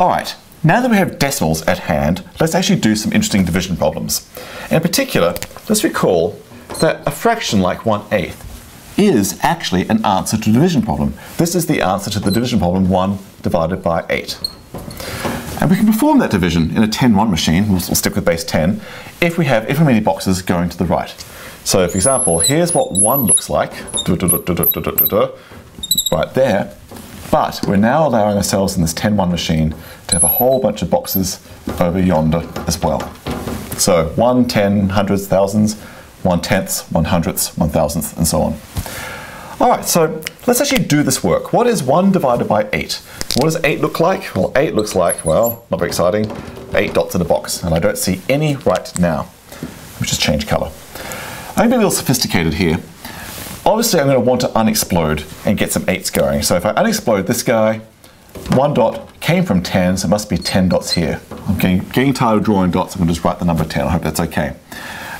All right, now that we have decimals at hand, let's actually do some interesting division problems. In particular, let's recall that a fraction like 1 eighth is actually an answer to a division problem. This is the answer to the division problem 1 divided by 8. And we can perform that division in a 10-1 machine, we'll, stick with base 10, if we have infinitely many boxes going to the right. So for example, here's what 1 looks like, right there, but we're now allowing ourselves in this 10-1 machine to have a whole bunch of boxes over yonder as well. So 1, 10, hundreds, thousands, 1 tenths, 1 hundredths, 1 thousandths, and so on. All right, so let's actually do this work. What is 1 divided by 8? What does 8 look like? Well, 8 looks like, well, not very exciting, 8 dots in a box, and I don't see any right now. We'll just change color. I'm going to be a little sophisticated here. Obviously, I'm going to want to unexplode and get some 8s going. So if I unexplode this guy, one dot came from 10, so it must be 10 dots here. I'm getting, getting tired of drawing dots, I'm going to just write the number 10. I hope that's okay.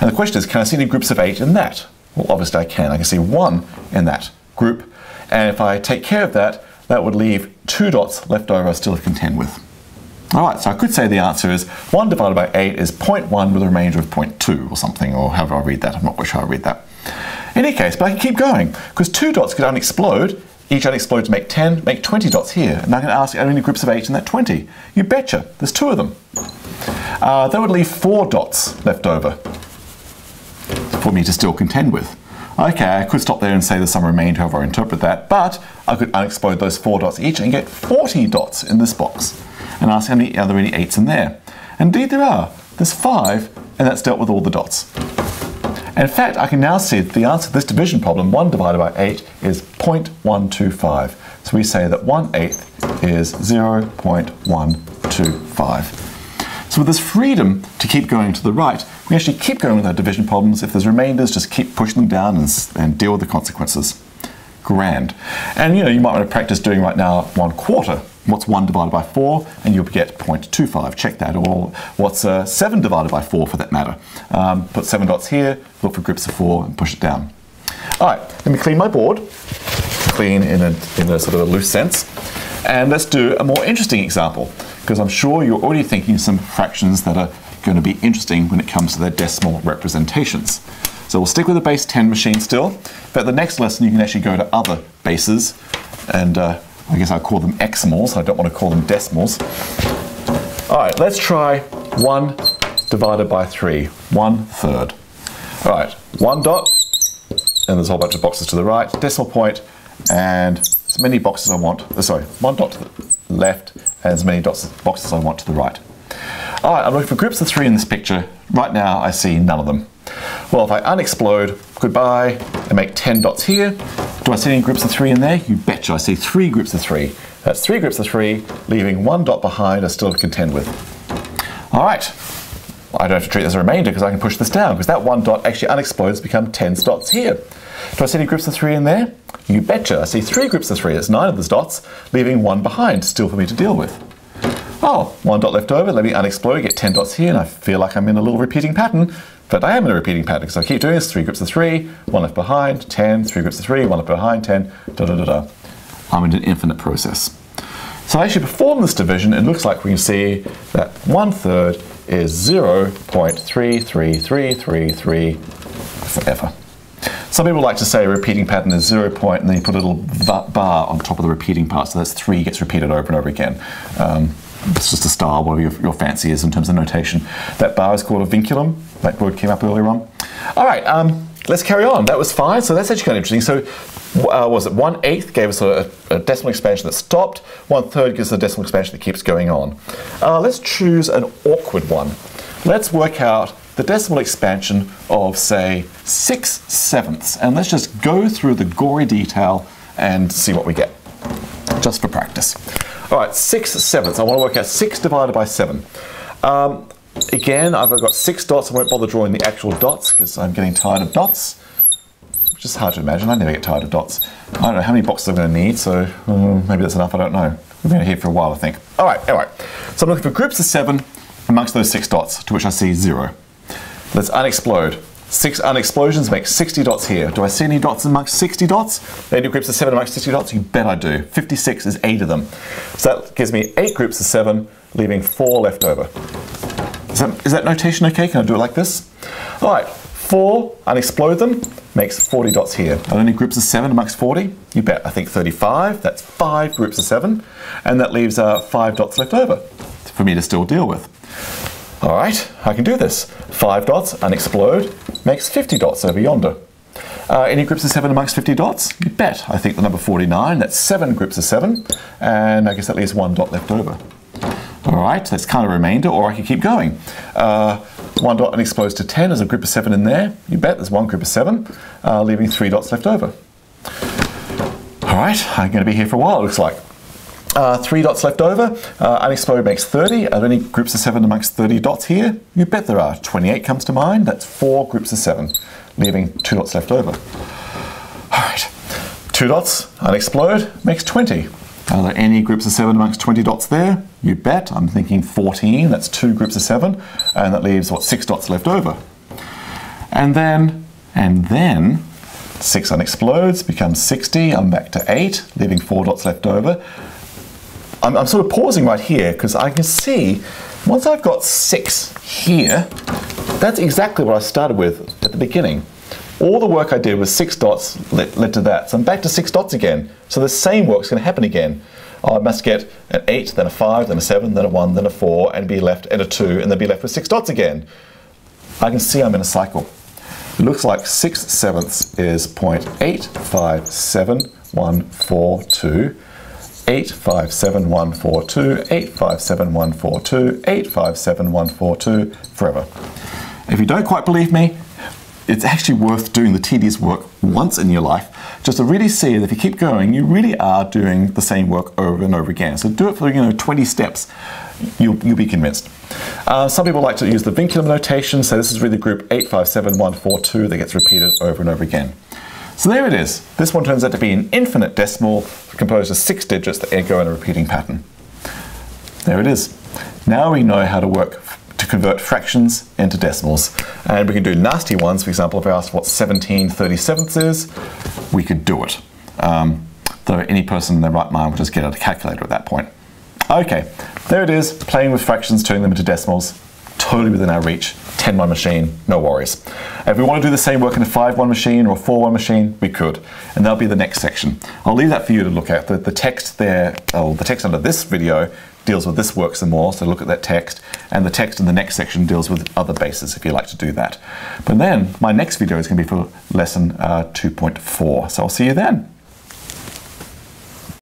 And the question is, can I see any groups of 8 in that? Well, obviously I can. I can see 1 in that group. And if I take care of that, that would leave 2 dots left over I still to contend with. All right, so I could say the answer is 1 divided by 8 is 0.1 with a remainder of 0.2 or something, or however I read that. I'm not quite sure I read that. In any case, but I can keep going, because two dots could unexplode, each unexplode to make 10, make 20 dots here. And going to ask, are there any groups of 8 in that 20? You betcha, there's two of them. Uh, that would leave four dots left over for me to still contend with. Okay, I could stop there and say there's some remainder, however I interpret that, but I could unexplode those four dots each and get 40 dots in this box and ask how many, are there any 8s in there? Indeed there are. There's five, and that's dealt with all the dots. In fact, I can now see that the answer to this division problem, 1 divided by 8, is 0.125. So we say that 1 eighth is 0.125. So with this freedom to keep going to the right, we actually keep going with our division problems. If there's remainders, just keep pushing them down and, and deal with the consequences. Grand. And you know, you might want to practice doing right now 1 quarter what's 1 divided by 4, and you'll get 0.25. Check that. Or what's uh, 7 divided by 4 for that matter. Um, put 7 dots here, look for groups of 4, and push it down. All right, let me clean my board. Clean in a, in a sort of a loose sense. And let's do a more interesting example, because I'm sure you're already thinking of some fractions that are going to be interesting when it comes to their decimal representations. So we'll stick with the base 10 machine still, but the next lesson you can actually go to other bases and uh, I guess I call them eximals. I don't want to call them decimals. All right, let's try 1 divided by 3, 1 third. All right, one dot, and there's a whole bunch of boxes to the right, decimal point, and as many boxes I want, uh, sorry, one dot to the left, and as many dots, boxes I want to the right. All right, I'm looking for groups of three in this picture. Right now, I see none of them. Well, if I unexplode, goodbye, and make 10 dots here, do I see any groups of three in there? You betcha, I see three groups of three. That's three groups of three, leaving one dot behind I still to contend with. All right, I don't have to treat this as a remainder because I can push this down because that one dot actually unexplodes become 10 dots here. Do I see any groups of three in there? You betcha, I see three groups of three. That's nine of those dots, leaving one behind still for me to deal with. Oh, one dot left over, let me unexplode, get 10 dots here, and I feel like I'm in a little repeating pattern. But I am in a repeating pattern because I keep doing this, three groups of three, one left behind, 10, three groups of three, one left behind, 10, da da da da. I'm in an infinite process. So I actually perform this division, it looks like we can see that one third is 0.33333 forever. Some people like to say a repeating pattern is zero point and then you put a little bar on top of the repeating part, so that's three gets repeated over and over again. Um, it's just a style, whatever your, your, fancy is in terms of notation. That bar is called a vinculum. That word came up earlier on. All right, um, let's carry on. That was fine. So that's actually kind of interesting. So uh, was it one eighth gave us a, a, decimal expansion that stopped. One third gives us a decimal expansion that keeps going on. Uh, let's choose an awkward one. Let's work out the decimal expansion of say six sevenths, and let's just go through the gory detail and see what we get, just for practice. All right, six sevenths. I want to work out six divided by seven. Um, again, I've got six dots. I won't bother drawing the actual dots because I'm getting tired of dots. Which is hard to imagine. I never get tired of dots. I don't know how many boxes I'm going to need, so um, maybe that's enough. I don't know. We've been here for a while, I think. All right, all right. So I'm looking for groups of seven amongst those six dots, to which I see zero. Let's unexplode. Six unexplosions make 60 dots here. Do I see any dots amongst 60 dots? Any groups of seven amongst 60 dots? You bet I do. 56 is eight of them. So that gives me eight groups of seven, leaving four left over. Is that, is that notation okay? Can I do it like this? All right, four, unexplode them, makes 40 dots here. Are there any groups of seven amongst 40? You bet, I think 35. That's five groups of seven. And that leaves uh, five dots left over for me to still deal with. All right, I can do this. Five dots, unexplode, makes 50 dots over yonder. Uh, any groups of seven amongst 50 dots? You bet. I think the number 49, that's seven groups of seven, and I guess that leaves one dot left over. All right, that's kind of a remainder, or I could keep going. Uh, one dot unexplodes to 10, there's a group of seven in there. You bet, there's one group of seven, uh, leaving three dots left over. All right, I'm going to be here for a while, it looks like. Uh, three dots left over. Uh, unexploded makes 30. Are there any groups of seven amongst 30 dots here? You bet there are. 28 comes to mind. That's four groups of seven, leaving two dots left over. All right. Two dots, unexplode, makes 20. Are there any groups of seven amongst 20 dots there? You bet. I'm thinking 14. That's two groups of seven. And that leaves, what, six dots left over. And then, and then, six unexplodes becomes 60. I'm back to eight, leaving four dots left over. I'm, I'm sort of pausing right here because I can see once I've got six here, that's exactly what I started with at the beginning. All the work I did with six dots led, led to that. So I'm back to six dots again. So the same work's going to happen again. I must get an 8, then a 5, then a 7, then a 1, then a 4, and be left, and a 2, and then be left with 6 dots again. I can see I'm in a cycle. It looks like 6 sevenths is 0.857142, 857142, 857142, 857142, forever. If you don't quite believe me, it's actually worth doing the tedious work once in your life just to really see that if you keep going, you really are doing the same work over and over again. So do it for you know 20 steps, you'll, you'll be convinced. Uh, some people like to use the Vinculum notation, so this is really group 857142 that gets repeated over and over again. So there it is. This one turns out to be an infinite decimal composed of six digits that go in a repeating pattern. There it is. Now we know how to work to convert fractions into decimals. And we can do nasty ones. For example, if I asked what 17 37ths is, we could do it. Um, though any person in their right mind would just get out a calculator at that point. Okay, there it is, playing with fractions, turning them into decimals, totally within our reach. 10-1 machine, no worries. If we want to do the same work in a 5-1 machine or a 4-1 machine, we could. And that'll be the next section. I'll leave that for you to look at. The, the text there, oh, the text under this video deals with this work some more, so look at that text. And the text in the next section deals with other bases, if you like to do that. But then, my next video is going to be for lesson uh, 2.4. So I'll see you then.